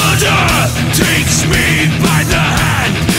Murder takes me by the hand.